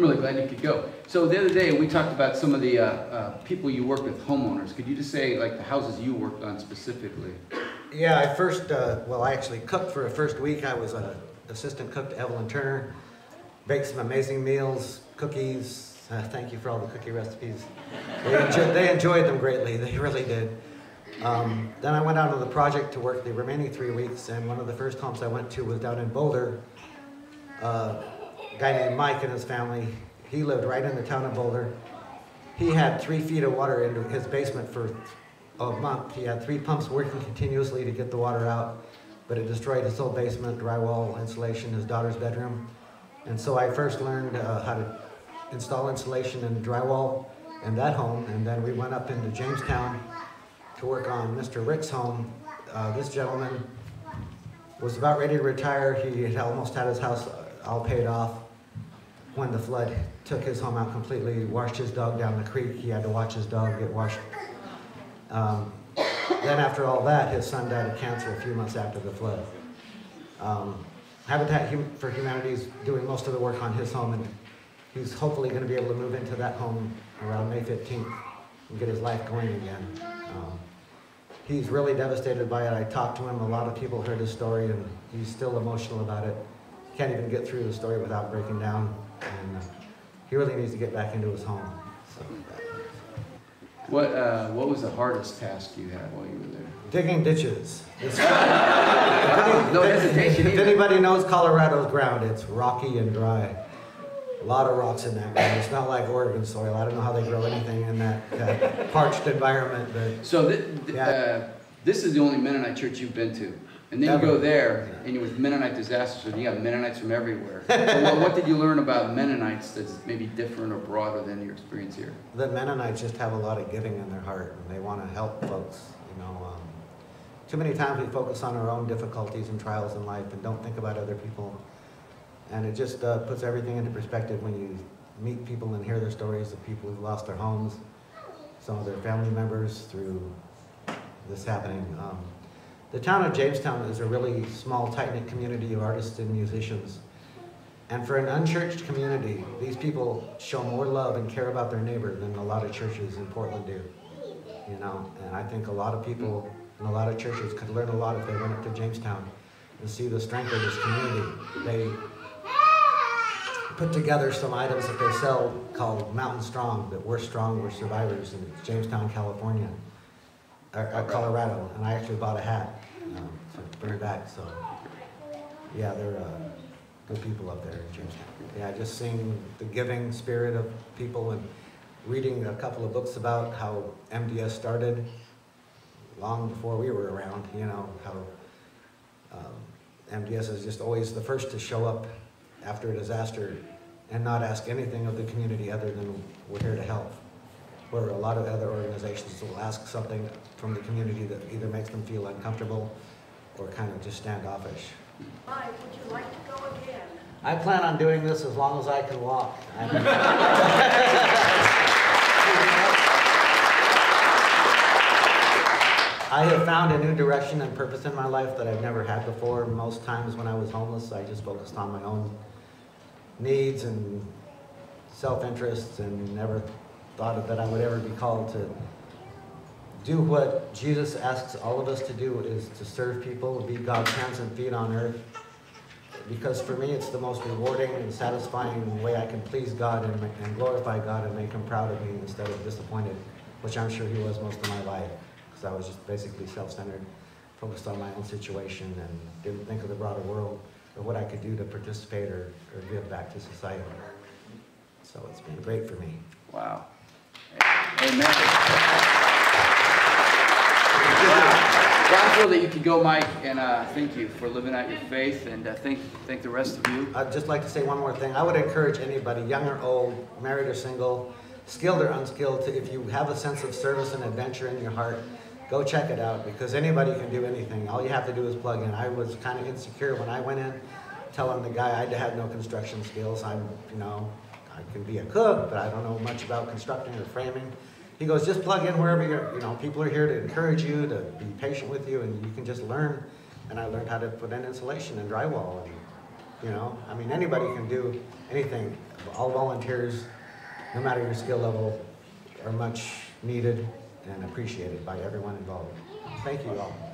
I'm really glad you could go. So the other day, we talked about some of the uh, uh, people you work with, homeowners. Could you just say, like, the houses you worked on specifically? Yeah, I first, uh, well, I actually cooked for the first week. I was an assistant cook to Evelyn Turner. Baked some amazing meals, cookies. Uh, thank you for all the cookie recipes. They enjoyed, they enjoyed them greatly. They really did. Um, then I went out on the project to work the remaining three weeks, and one of the first homes I went to was down in Boulder. Uh, guy named Mike and his family, he lived right in the town of Boulder. He had three feet of water into his basement for a month. He had three pumps working continuously to get the water out, but it destroyed his whole basement, drywall, insulation, his daughter's bedroom. And so I first learned uh, how to install insulation and drywall in that home, and then we went up into Jamestown to work on Mr. Rick's home. Uh, this gentleman was about ready to retire. He had almost had his house all paid off when the flood took his home out completely, washed his dog down the creek. He had to watch his dog get washed. Um, then after all that, his son died of cancer a few months after the flood. Um, Habitat for Humanity is doing most of the work on his home, and he's hopefully going to be able to move into that home around May 15th and get his life going again. Um, he's really devastated by it. I talked to him. A lot of people heard his story, and he's still emotional about it. Can't even get through the story without breaking down. And uh, he really needs to get back into his home. So, What, uh, what was the hardest task you had while you were there? digging ditches. No hesitation If either. anybody knows Colorado's ground, it's rocky and dry. A lot of rocks in that ground. It's not like Oregon soil. I don't know how they grow anything in that, that parched environment, but So th- th- Yeah. uh, this is the only Mennonite church you've been to. And then you go there, and you're with Mennonite disasters, and you got Mennonites from everywhere. So what, what did you learn about Mennonites that's maybe different or broader than your experience here? the Mennonites just have a lot of giving in their heart and they want to help folks, you know. Um, too many times we focus on our own difficulties and trials in life and don't think about other people. And it just uh, puts everything into perspective when you meet people and hear their stories of people who've lost their homes, some of their family members through this happening. Um, the town of Jamestown is a really small, tight-knit community of artists and musicians. And for an unchurched community, these people show more love and care about their neighbor than a lot of churches in Portland do. You know, and I think a lot of people in a lot of churches could learn a lot if they went up to Jamestown and see the strength of this community. They put together some items that they sell called Mountain Strong, that we're strong, we're survivors in Jamestown, California, or, uh, Colorado. And I actually bought a hat um, to bring it back, so yeah, they're uh, good people up there in Jamestown. Yeah, just seeing the giving spirit of people and reading a couple of books about how MDS started long before we were around, you know, how um, MDS is just always the first to show up after a disaster and not ask anything of the community other than we're here to help. Where a lot of other organizations will ask something from the community that either makes them feel uncomfortable or kind of just standoffish. Mike, would you like to go again? I plan on doing this as long as I can walk. I'm- I have found a new direction and purpose in my life that I've never had before. Most times when I was homeless, I just focused on my own needs and self-interests and never thought that I would ever be called to do what Jesus asks all of us to do is to serve people, be God's hands and feet on earth. Because for me, it's the most rewarding and satisfying way I can please God and, and glorify God and make Him proud of me instead of disappointed, which I'm sure He was most of my life. Because I was just basically self-centered, focused on my own situation, and didn't think of the broader world or what I could do to participate or, or give back to society. So it's been great for me. Wow. Amen. I feel that you could go, Mike, and uh, thank you for living out your faith, and uh, thank, thank the rest of you. I'd just like to say one more thing. I would encourage anybody, young or old, married or single, skilled or unskilled, to if you have a sense of service and adventure in your heart, go check it out because anybody can do anything. All you have to do is plug in. I was kind of insecure when I went in, telling the guy I had no construction skills. I'm, you know, I can be a cook, but I don't know much about constructing or framing. He goes, just plug in wherever you're, you know, people are here to encourage you, to be patient with you, and you can just learn. And I learned how to put in insulation and drywall, and, you know, I mean, anybody can do anything. All volunteers, no matter your skill level, are much needed and appreciated by everyone involved. Thank you all.